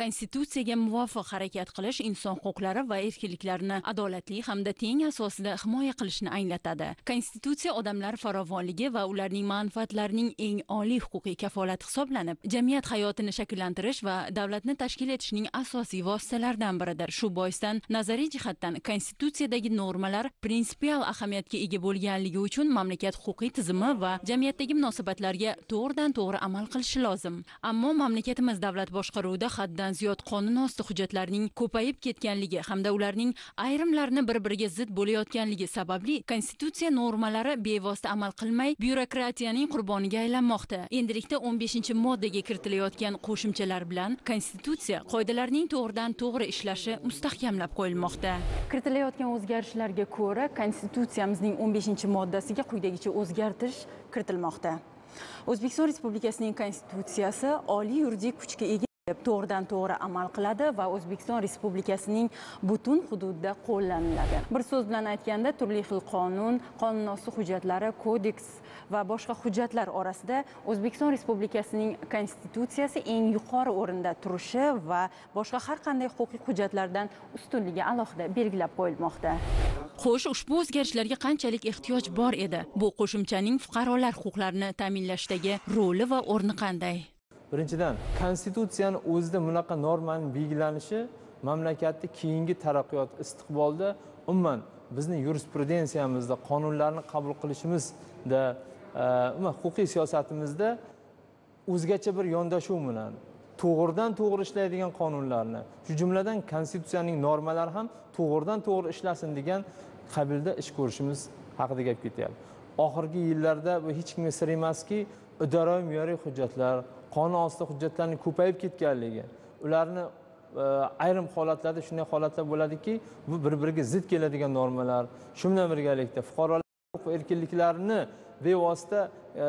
konstitutsiyaga muvofiq harakat qilish inson huquqlari va erkinliklarini adolatli hamda teng asosida himoya qilishni anglatadi. Konstitutsiya odamlar farovonligi va ularning manfaatlarining eng oliy huquqiy kafolati hisoblanib jamiyat hayotini shakllantirish va davlatni tashkil etishning asosiy vositalaridan biridir. Shu boisdan nazariy jihatdan konstitutsiyadagi normalar prinsipial ahamiyatga ega bo'lganligi uchun mamlakat huquqiy tizimi va jamiyatdagi munosabatlarga to'g'ridan to'g'ri amal qilishi lozim. Ammo mamlakatimiz davlat boshqaruvida haddan ziyod qonun osti ko'payib ketganligi hamda ularning ayrimlarini bir biriga zid bo'layotganligi sababli konstitutsiya normalari bevosita amal qilmay byurokratiyaning qurboniga aylanmoqda. Endilikda 15 moddaga kiritilayotgan qo'shimchalar bilan konstitutsiya qoidalarining to'g'ridan to'g'ri ishlashi mustahkamlab qo'yilmoqda. Kiritilayotgan o'zgarishlarga ko'ra konstitutsiyamizning 15 moddasiga quyidagicha o'zgartirish kiritilmoqda. O'zbekiston respublikasining konstitutsiyasi oliy yuridik kuchga ega to'g'ridan to'g'ri amal qiladi va o'zbekiston respublikasining butun hududida qo'llaniladi. Bir so'z bilan aytganda turli xil qonun qonunosti hujjatlari kodeks va boshqa hujjatlar orasida o'zbekiston respublikasining konstitutsiyasi eng yuqori o'rinda turishi va boshqa har qanday huquqiy hujjatlardan ustunligi alohida belgilab qo'yilmoqda. Xo'sh ushbu o'zgarishlarga qanchalik ehtiyoj bor edi? Bu qo'shimchaning fuqarolar huquqlarini ta'minlashdagi roli va o'rni qanday? Birinchidan konstitutsiyani o'zida bunaqa normani belgilanishi mamlakatni keyingi taraqqiyot istiqbolda umuman bizni yurisprudensiyamizda qonunlarni qabul qilishimizda e, umuman huquqiy siyosatimizda o'zgacha bir yondashuv bilan to'g'ridan to'g'ri ishlaydigan qonunlarni shu jumladan konstitutsiyaning normalari ham to'g'ridan to'g'ri ishlasin degan qabilda ish ko'rishimiz haqida gap ketyapti. Oxirgi yillarda bu hech kimga sir emaski idoraviy me'yoriy hujjatlar qonun osti hujjatlarni ko'payib ketganligi ularni e, ayrim holatlarda shunday holatlar bo'ladiki bu bir biriga zid keladigan normalar shu bilan birgalikda fuqarolar huquq va erkinliklarini bevosita e,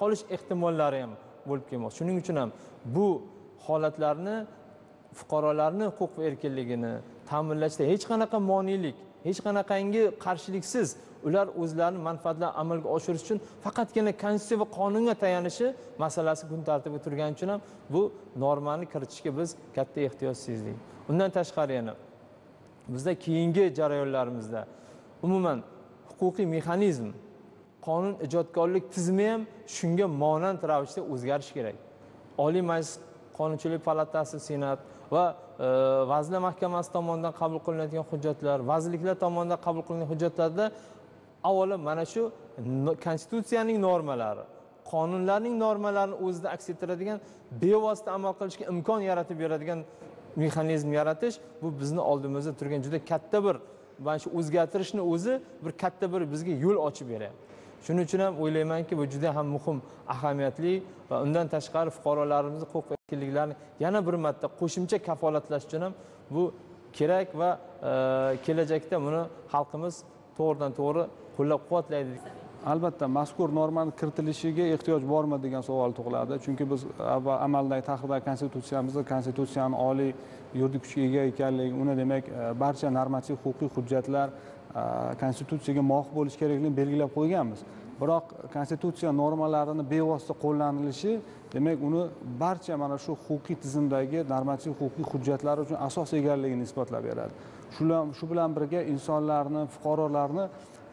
qolish ehtimollari ham bo'lib kelmoqda. Shuning uchun ham bu holatlarni fuqarolarni huquq va erkinligini ta'minlashda hech qanaqa monelik hech qanaqangi qarshiliksiz ular o'zlarini manfaatlarini amalga oshirish uchun faqatgina konstitutsiya va qonunga tayanishi masalasi kun tartibida turgani uchun ham bu normani kiritishga biz katta ehtiyoj sezdik undan tashqari yana bizda keyingi jarayonlarimizda umuman huquqiy mexanizm qonun ijodkorlik tizimi ham shunga monand ravishda o'zgarishi kerak. Oliy majlis qonunchilik palatasi senat va e, vazirlar mahkamasi tomonidan qabul qilinadigan hujjatlar vazirliklar tomonidan qabul qilingan hujjatlarda avvalo mana shu konstitutsiyaning normalari qonunlarning normalarini o'zida aks ettiradigan bevosita amal qilishga imkon yaratib beradigan mexanizm yaratish bu bizni oldimizda turgan juda katta bir mana shu o'zgartirishni o'zi bir katta bir bizga yo'l ochib beryapti. Shuning uchun ham o'ylaymanki bu juda ham muhim ahamiyatli va undan tashqari fuqarolarimizni huquq va erkinliklarini yana bir marta qo'shimcha kafolatlash uchun ham bu kerak va e, kelajakda buni xalqimiz to'g'ridan to'g'ri qo'llab quvvatlaydi albatta mazkur normani kiritilishiga ehtiyoj bormi degan savol tug'iladi. Chunki biz amaldagi tahrirdagi konstitutsiyamizda konstitutsiyani oliy yuridik kuchga ega ekanligi uni demak e, barcha normativ huquqiy hujjatlar e, konstitutsiyaga muvofiq bo'lishi kerakligini belgilab qo'yganmiz. Biroq konstitutsiya normalarini bevosita qo'llanilishi demak uni barcha mana shu huquqiy tizimdagi normativ huquqiy hujjatlar uchun asos ekanligini isbotlab beradi. Shu bilan birga insonlarni fuqarolarni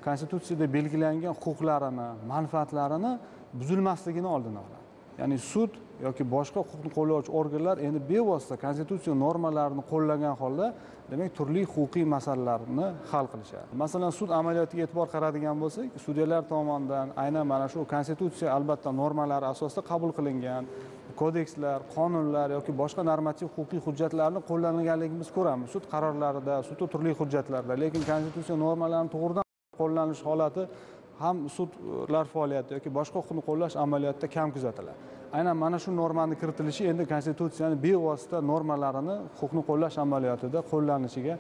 konstitutsiyada belgilangan huquqlarini manfaatlarini buzilmasligini oldini oladi. Ya'ni sud yoki boshqa huquqni qo'llovchi organlar endi bevosita konstitutsiya normalarini qo'llagan holda demak turli huquqiy masalalarni hal qilishadi. Masalan sud amaliyotiga e'tibor qaradigan bo'lsak sudyalar tomonidan aynan mana shu konstitutsiya albatta normalari asosida qabul qilingan kodekslar qonunlar yoki boshqa normativ huquqiy hujjatlarni qo'llanilganligimiz ko'ramiz. Sud qarorlarida sudda turli hujjatlarda lekin konstitutsiya normalarini to'g'ridan qo'llanish holati ham sudlar faoliyati yoki boshqa huquqni qo'llash amaliyotida kam kuzatiladi. Aynan mana shu normani kiritilishi endi konstitutsiyani bevosita normalarini huquqni qo'llash amaliyotida qo'llanishiga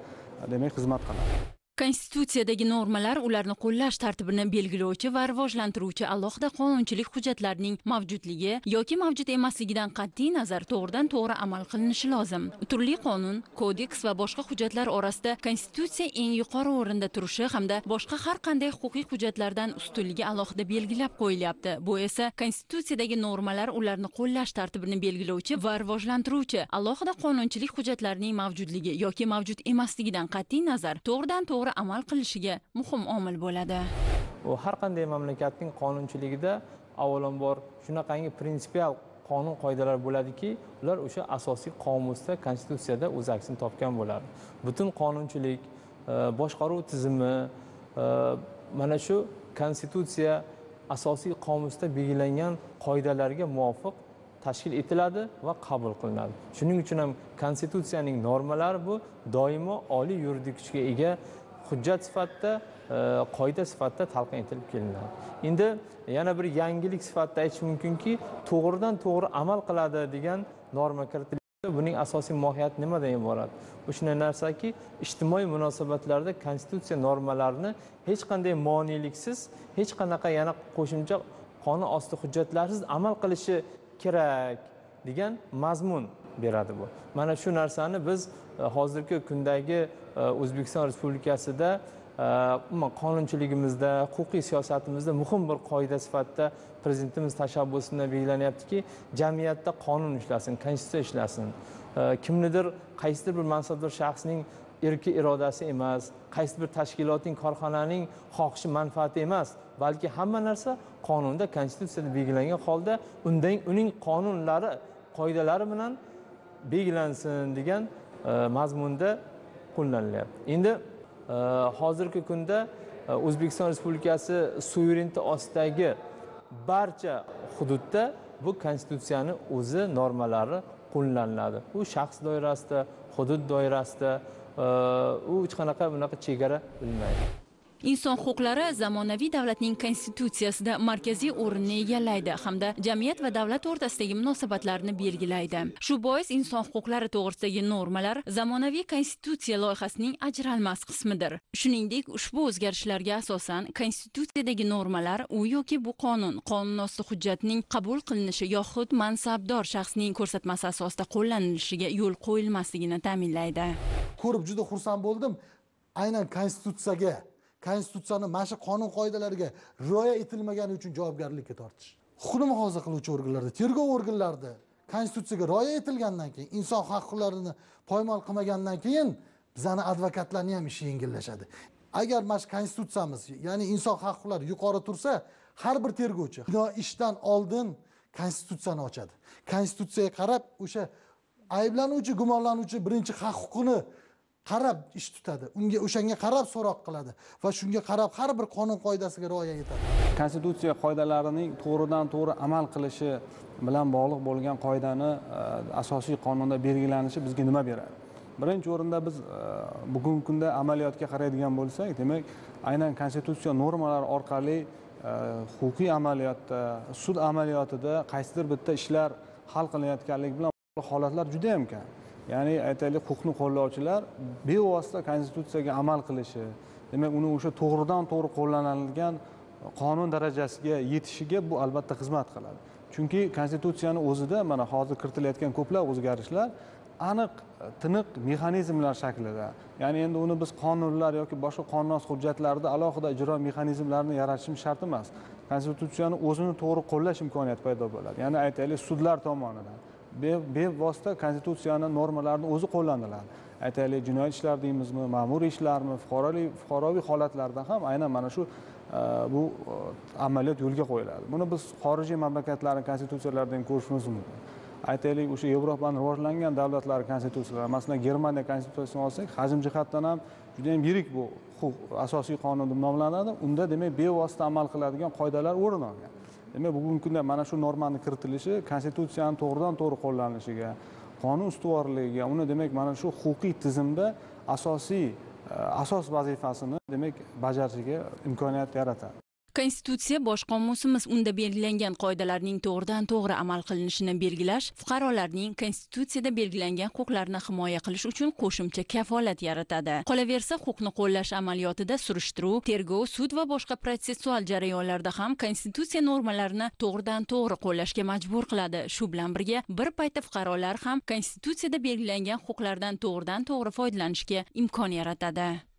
demak xizmat qiladi. Konstitutsiyadagi normalar ularni qo'llash tartibini belgilovchi va rivojlantiruvchi alohida qonunchilik hujjatlarining mavjudligi yoki mavjud emasligidan qat'iy nazar to'g'ridan to'g'ri amal qilinishi lozim. Turli qonun kodeks va boshqa hujjatlar orasida konstitutsiya eng yuqori o'rinda turishi hamda boshqa har qanday huquqiy hujjatlardan ustunligi alohida belgilab qo'yilyapti. Bu esa konstitutsiyadagi normalar ularni qo'llash tartibini belgilovchi va rivojlantiruvchi alohida qonunchilik hujjatlarining mavjudligi yoki mavjud emasligidan qat'iy nazar to'g'ridan to'g'ri to'g'ri amal qilishiga muhim omil bo'ladi. U har qanday mamlakatning qonunchiligida avvalambor shunaqangi prinsipial qonun qoidalar bo'ladiki ular o'sha asosiy qomusda konstitutsiyada o'z aksini topgan bo'ladi. Butun qonunchilik e, boshqaruv tizimi e, mana shu konstitutsiya asosiy qomusda belgilangan qoidalarga muvofiq tashkil etiladi va qabul qilinadi. Shuning uchun ham konstitutsiyaning normalari bu doimo oliy yuridik kuchga ega hujjat sifatida e, qoida sifatida talqin etilib kelinadi. Endi yana bir yangilik sifatida aytish mumkinki to'g'ridan to'g'ri amal qiladi degan norma kiritildi. Buning asosiy mohiyati nimadan iborat? Bu shunday narsaki ijtimoiy munosabatlarda konstitutsiya normalarini hech qanday moneliksiz hech qanaqa yana qo'shimcha qonun osti hujjatlarsiz amal qilishi kerak degan mazmun beradi bu. Mana shu narsani biz e, hozirgi kundagi o'zbekiston respublikasida e, umuman qonunchiligimizda huquqiy siyosatimizda muhim bir qoida sifatida prezidentimiz tashabbusida belgilanyaptiki jamiyatda qonun ishlasin konstitutsiya ishlasin. Kimnidir qaysidir bir mansabdor shaxsning erki irodasi emas qaysi bir tashkilotning korxonaning xohishi manfaati emas balki hamma narsa qonunda konstitutsiyada belgilangan holda undan uning qonunlari qoidalari bilan belgilansin degan e, mazmunda qo'llanilyapti endi e, hozirgi kunda e, o'zbekiston respublikasi suvereniti ostidagi barcha hududda bu konstitutsiyani o'zi normalari qo'llaniladi. U shaxs doirasida hudud doirasida e, u hech qanaqa bunaqa chegara bilmaydi. Inson huquqlari zamonaviy davlatning konstitutsiyasida markaziy o'rinni egallaydi hamda jamiyat va davlat o'rtasidagi munosabatlarni belgilaydi. Shu bois inson huquqlari to'g'risidagi normalar zamonaviy konstitutsiya loyihasining ajralmas qismidir. Shuningdek ushbu o'zgarishlarga asosan konstitutsiyadagi normalar u yoki bu qonun qonunosti hujjatning qabul qilinishi yoxud mansabdor shaxsning ko'rsatmasi asosida qo'llanilishiga yo'l qo'yilmasligini ta'minlaydi. Ko'rib juda xursand bo'ldim. Aynan konstitutsiyaga konstitutsiyani mana shu qonun qoidalariga rioya etilmagani uchun javobgarlikka tortish. Huquqni muhofaza qiluvchi organlarda tergov organlarida konstitutsiyaga rioya etilgandan keyin inson huquqlarini poymol qilmagandan keyin bizani advokatlarni ham ishi yengillashadi. Agar mana shu konstitutsiyamiz ya'ni inson huquqlari yuqori tursa har bir tergovchi ishdan oldin konstitutsiyani ochadi. Konstitutsiyaga qarab o'sha ayblanuvchi gumonlanuvchi birinchi haq huquqini qarab ish tutadi. Unga o'shanga qarab so'roq qiladi va shunga qarab har bir qonun qoidasiga rioya etadi. Konstitutsiya qoidalarining to'g'ridan to'g'ri amal qilishi bilan bog'liq bo'lgan qoidani e, asosiy qonunda belgilanishi bizga nima beradi? Birinchi o'rinda biz e, bugungi kunda amaliyotga qaraydigan bo'lsak demak aynan konstitutsiya normalari orqali e, huquqiy amaliyotda sud amaliyotida qaysidir bitta ishlar hal qilinayotganligi bilan holatlar juda yam kam ya'ni aytaylik huquqni qo'llovchilar bevosita konstitutsiyaga amal qilishi demak uni o'sha to'g'ridan to'g'ri qo'llanilgan qonun darajasiga yetishiga bu albatta xizmat qiladi. Chunki konstitutsiyani o'zida mana hozir kiritilayotgan ko'plab o'zgarishlar aniq tiniq mexanizmlar shaklida. Ya'ni endi uni biz qonunlar yoki boshqa qonunos hujjatlarida alohida ijro mexanizmlarini yaratishimiz shart emas. Konstitutsiyani o'zini to'g'ri qo'llash imkoniyati paydo bo'ladi. Ya'ni aytaylik sudlar tomonidan. Bevosita konstitutsiyani normalarini o'zi qo'llaniladi. Aytaylik jinoyat ishlar deymizmi ma'muriy ishlarmi fuqarolik fuqaroviy holatlarda ham aynan mana shu e, bu e, amaliyot yo'lga qo'yiladi. Buni biz xorijiy mamlakatlarni konstitutsiyalaridan ko'rishimiz mumkin. Aytaylik o'sha yevropani rivojlangan davlatlari konstitutsiyalari masalan germaniya konstitutsiyasini olsak hajm jihatdan ham judayam yirik bu huquq asosiy qonun deb nomlanadi. Unda demak bevosita amal qiladigan qoidalar o'rin olgan. Demak bugungi kunda mana shu normani kiritilishi konstitutsiyani to'g'ridan to'g'ri qo'llanishiga qonun ustuvorligiga uni demak mana shu huquqiy tizimda asosiy e, asos vazifasini demak bajarishiga imkoniyat yaratadi. Konstitutsiya bosh qomusimiz unda belgilangan qoidalarning to'g'ridan to'g'ri amal qilinishini belgilash fuqarolarning konstitutsiyada belgilangan huquqlarini himoya qilish uchun qo'shimcha kafolat yaratadi. Qolaversa huquqni qo'llash amaliyotida surishtiruv tergov sud va boshqa protsessual jarayonlarda ham konstitutsiya normalarini to'g'ridan to'g'ri qo'llashga majbur qiladi. Shu bilan birga bir paytda fuqarolar ham konstitutsiyada belgilangan huquqlardan to'g'ridan to'g'ri foydalanishga imkon yaratadi.